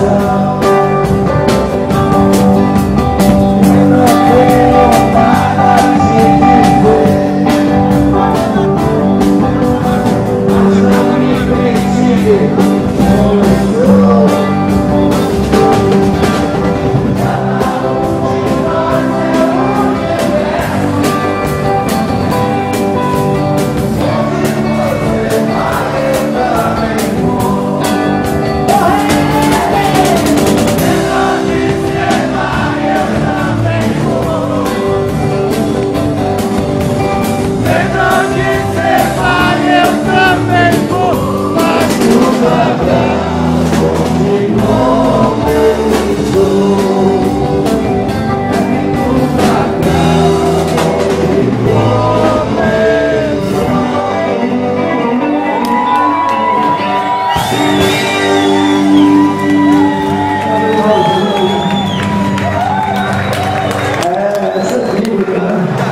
Senhor. Yeah.